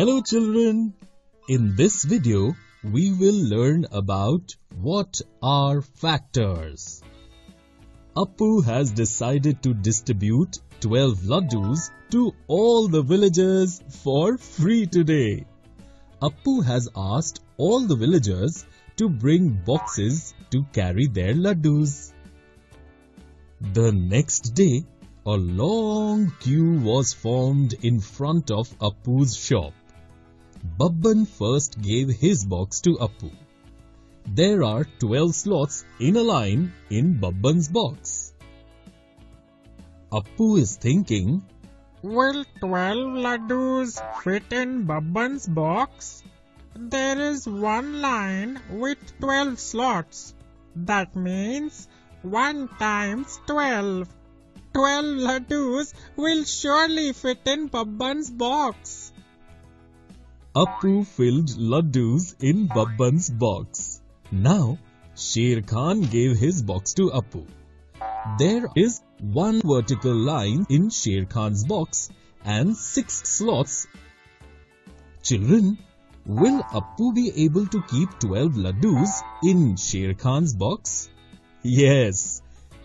Hello children! In this video, we will learn about what are factors. Appu has decided to distribute 12 laddus to all the villagers for free today. Appu has asked all the villagers to bring boxes to carry their laddus. The next day, a long queue was formed in front of Appu's shop. Babban first gave his box to Appu. There are 12 slots in a line in Babban's box. Appu is thinking, Will 12 laddus fit in Babban's box? There is one line with 12 slots. That means 1 times 12. 12 laddus will surely fit in Babban's box. Appu filled laddus in Babban's box. Now, Sher Khan gave his box to Appu. There is one vertical line in Sher Khan's box and six slots. Children, will Appu be able to keep 12 laddus in Sher Khan's box? Yes,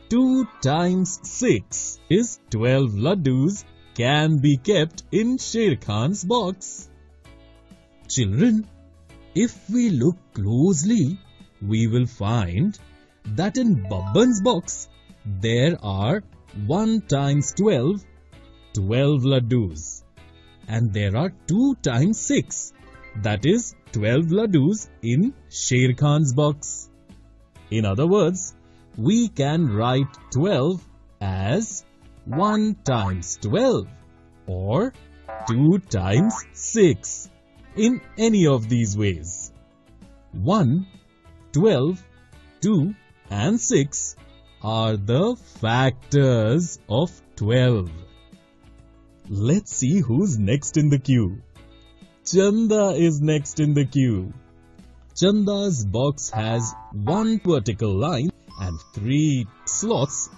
2 times 6 is 12 laddus can be kept in Sher Khan's box. Children, if we look closely, we will find that in Babban's box, there are 1 times 12, 12 laddus. And there are 2 times 6, that is 12 laddus in Sher Khan's box. In other words, we can write 12 as 1 times 12 or 2 times 6 in any of these ways. 1, 12, 2 and 6 are the factors of 12. Let's see who's next in the queue. Chanda is next in the queue. Chanda's box has one vertical line and three slots.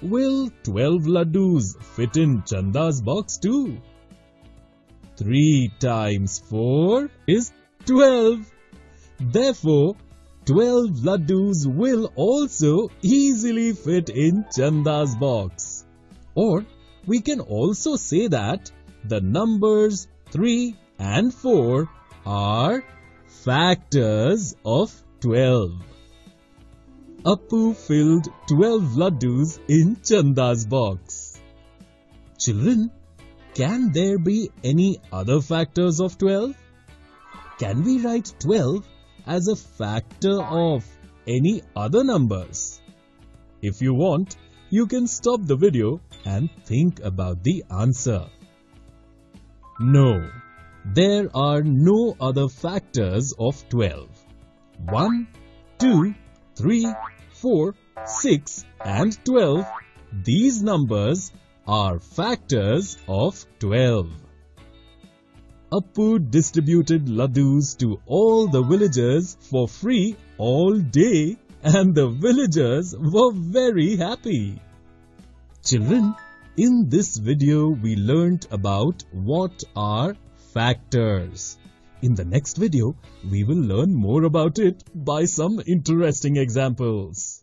Will 12 laddus fit in Chanda's box too? 3 times 4 is 12. Therefore, 12 laddus will also easily fit in Chanda's box. Or, we can also say that the numbers 3 and 4 are factors of 12. Appu filled 12 laddus in Chanda's box. Children, can there be any other factors of 12? Can we write 12 as a factor of any other numbers? If you want, you can stop the video and think about the answer. No, there are no other factors of 12. 1, 2, 3, 4, 6 and 12, these numbers are factors of 12. Appu distributed laddus to all the villagers for free all day and the villagers were very happy. Children, in this video we learnt about what are factors. In the next video, we will learn more about it by some interesting examples.